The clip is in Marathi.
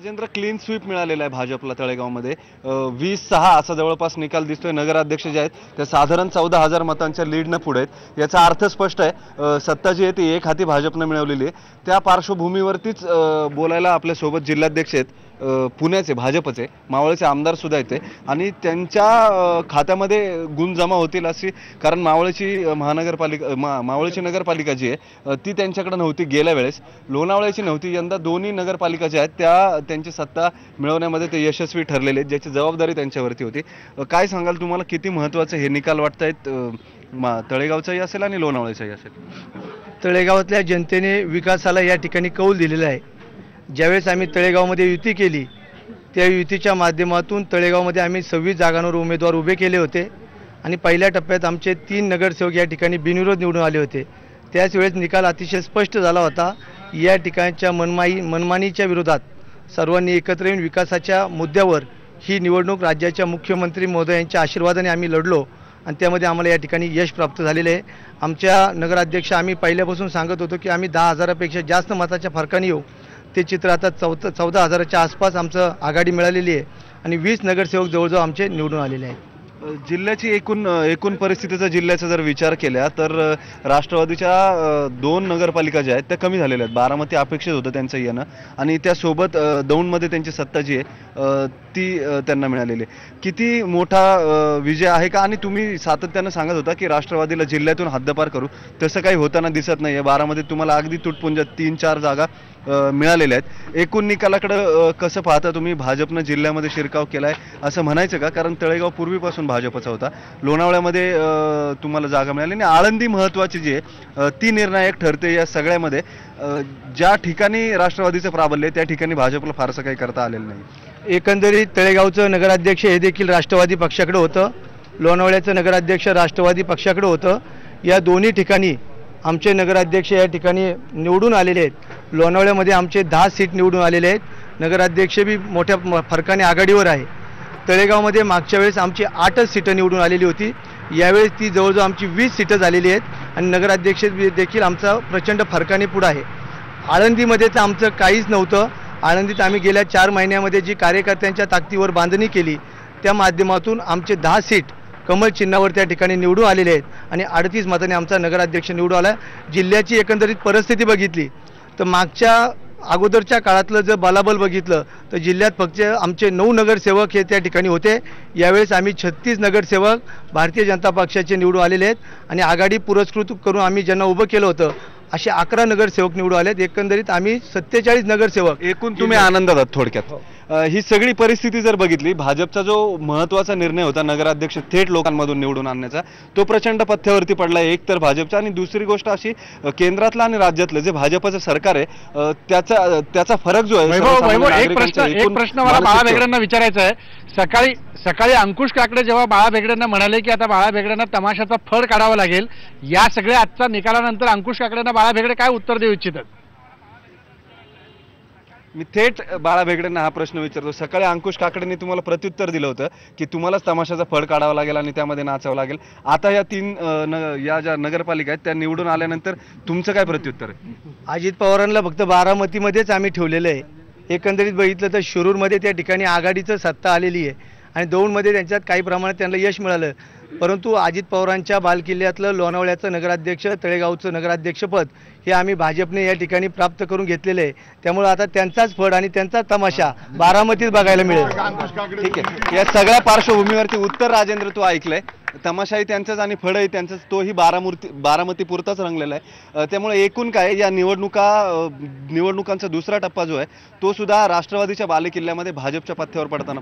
राजेंद्र क्लीन स्वीप मिळालेला आहे भाजपला तळेगावमध्ये. वीस सहा असा जवळपास निकाल दिसतोय. नगराध्यक्ष जे आहेत ते साधारण चौदा हजार मतांच्या लीडनं पुढे आहेत. याचा अर्थ स्पष्ट आहे सत्ता जी आहे ती एक हाती भाजपनं मिळवलेली आहे. त्या पार्श्वभूमीवरतीच बोलायला आपल्यासोबत जिल्हाध्यक्ष आहेत. पुण्याचे भाजपचे मावळचे आमदार सुद्धा येते आणि त्यांच्या खात्यामध्ये गुण जमा होतील अशी कारण मावळची महानगरपालिका मा मावळची नगरपालिका जी आहे ती त्यांच्याकडे नव्हती गेल्या वेळेस. लोणावळ्याची नव्हती यंदा दोन्ही नगरपालिका ज्या आहेत त्या त्यांची सत्ता मिळवण्यामध्ये ते यशस्वी ठरलेले आहेत ज्याची जबाबदारी त्यांच्यावरती होती. काय सांगाल तुम्हाला किती महत्त्वाचं हे निकाल वाटत आहेत मा तळेगावचाही असेल आणि लोणावळ्याचाही असेल? तळेगावातल्या जनतेने विकासाला या ठिकाणी कौल दिलेला आहे. ज्यावेळेस आम्ही तळेगावमध्ये युती केली त्या युतीच्या माध्यमातून तळेगावमध्ये आम्ही सव्वीस जागांवर उमेदवार उभे केले होते. आणि पहिल्या टप्प्यात आमचे तीन नगरसेवक या ठिकाणी बिनविरोध निवडून आले होते. त्याच वेळेस निकाल अतिशय स्पष्ट झाला होता. या ठिकाणच्या मनमाई मनमानीच्या विरोधात सर्वांनी एकत्र येऊन विकासाच्या मुद्द्यावर ही निवडणूक राज्याच्या मुख्यमंत्री महोदयांच्या आशीर्वादाने आम्ही लढलो. आणि त्यामध्ये आम्हाला या ठिकाणी यश प्राप्त झालेले आहे. आमच्या नगराध्यक्ष आम्ही पहिल्यापासून सांगत होतो की आम्ही दहा हजारापेक्षा जास्त मताच्या फरकाने येऊ. ते चित्र आता चौदा चौदा हजाराच्या आसपास आमचं आघाडी मिळालेली आहे आणि वीस नगरसेवक जवळजवळ आमचे निवडून आलेले आहेत. जिल्ह्याची एकूण एकूण परिस्थितीचा जिल्ह्याचा जर विचार केला तर राष्ट्रवादीच्या दोन नगरपालिका ज्या आहेत त्या कमी झालेल्या आहेत. बारामती अपेक्षित होतं त्यांचं येणं आणि त्यासोबत दौंडमध्ये त्यांची सत्ता जी आहे ती त्यांना मिळालेली आहे. किती मोठा विजय आहे का? आणि तुम्ही सातत्यानं सांगत होता की राष्ट्रवादीला जिल्ह्यातून हद्दपार करू. तसं काही होताना दिसत नाही आहे बारामध्ये तुम्हाला अगदी तुटपुंज तीन चार जागा मिळालेल्या आहेत. एकूण निकालाकडं कसं पाहता तुम्ही? भाजपनं जिल्ह्यामध्ये शिरकाव केला आहे असं म्हणायचं का? कारण तळेगाव पूर्वीपासून भाजपचा होता. लोणावळ्यामध्ये तुम्हाला जागा मिळाली. आणि आळंदी महत्त्वाची जी आहे ती निर्णायक ठरते या सगळ्यामध्ये. ज्या ठिकाणी राष्ट्रवादीचं प्राबल्य आहे त्या ठिकाणी भाजपला फारसं काही करता आलेलं नाही. एकंदरीत तळेगावचं नगराध्यक्ष हे देखील राष्ट्रवादी पक्षाकडे होतं. लोणावळ्याचं नगराध्यक्ष राष्ट्रवादी पक्षाकडे होतं. या दोन्ही ठिकाणी आमचे नगराध्यक्ष या ठिकाणी निवडून आलेले आहेत. लोणावळ्यामध्ये आमचे दहा सीट निवडून आलेले आहेत. नगराध्यक्ष बी मोठ्या फरकाने आघाडीवर आहे. तळेगावमध्ये मागच्या वेळेस आमची आठच सीटं निवडून आलेली होती. यावेळेस ती जवळजवळ आमची वीस सीटं झालेली आहेत आणि नगराध्यक्ष देखील आमचा प्रचंड फरकाने पुढं आहे. आळंदीमध्ये तर आमचं काहीच नव्हतं. आळंदीत आम्ही गेल्या चार महिन्यामध्ये जी कार्यकर्त्यांच्या ताकदीवर बांधणी केली त्या माध्यमातून आमचे दहा सीट कमल चिन्हावर त्या ठिकाणी निवडून आलेले आहेत. आणि अडतीस मताने आमचा नगराध्यक्ष निवडून आला. जिल्ह्याची एकंदरीत परिस्थिती बघितली तर मागच्या अगोदरच्या काळातलं जर बलाबल बघितलं तर जिल्ह्यात फक्त आमचे नऊ नगरसेवक हे त्या ठिकाणी होते. यावेळेस आम्ही छत्तीस नगरसेवक भारतीय जनता पक्षाचे निवडून आलेले आहेत आणि आघाडी पुरस्कृत करून आम्ही ज्यांना उभं केलं होतं असे अकरा नगरसेवक निवडून आलेत. एकंदरीत आम्ही सत्तेचाळीस नगरसेवक. एकूण तुम्ही आनंदात आहात थोडक्यात. अ, ही सगळी परिस्थिती जर बघितली भाजपचा जो महत्त्वाचा निर्णय होता नगराध्यक्ष थेट लोकांमधून निवडून आणण्याचा तो प्रचंड पथ्यावरती पडला. एक तर भाजपचा आणि दुसरी गोष्ट अशी केंद्रातलं आणि राज्यातलं जे भाजपचं सरकार आहे त्याचा त्याचा फरक जो आहे एक प्रश्न एक प्रश्न मला बाळा. भेगड्यांना विचारायचा आहे. सकाळी सकाळी अंकुश काकडे जेव्हा बाळा भेगड्यांना म्हणाले की आता बाळा भेगड्यांना तमाशाचा फळ काढावा लागेल या सगळ्या आजच्या निकालानंतर अंकुश काकड्यांना बाळा भेगडे काय उत्तर देऊ इच्छितात? मी थेट बाळा भेगडेंना हा प्रश्न विचारतो. सकाळी अंकुश काकडेंनी तुम्हाला प्रत्युत्तर दिलं होतं की तुम्हालाच तमाशाचा फळ काढावा लागेल आणि त्यामध्ये नाचावं लागेल. आता या तीन न- या ज्या नगरपालिका आहेत त्या निवडून आल्यानंतर तुमचं काय प्रत्युत्तर आहे? अजित पवारांना फक्त बारामतीमध्येच आम्ही ठेवलेलं आहे. एकंदरीत बघितलं तर शिरूरमध्ये त्या ठिकाणी आघाडीचं सत्ता आलेली आहे. आणि दोनमध्ये त्यांच्यात काही प्रमाणात त्यांना यश मिळालं. परंतु अजित पवारांच्या बालकिल्ल्यातलं लोणावळ्याचं नगराध्यक्ष तळेगावचं नगराध्यक्षपद हे आम्ही भाजपने या ठिकाणी प्राप्त करून घेतलेलं आहे. त्यामुळे आता त्यांचाच फड आणि त्यांचा तमाशा बारामतीत बघायला मिळेल. ठीक आहे. या सगळ्या पार्श्वभूमीवरती उत्तर राजेंद्र तू ऐकलंय. तमाशाही त्यांचाच आणि फळही त्यांचाच. तोही बारामूर्ती बारामती पुरताच रंगलेला आहे. त्यामुळे एकूण काय या निवडणुका निवडणुकांचा दुसरा टप्पा जो आहे तो सुद्धा राष्ट्रवादीच्या बालेकिल्ल्यामध्ये भाजपच्या पथ्यावर पडताना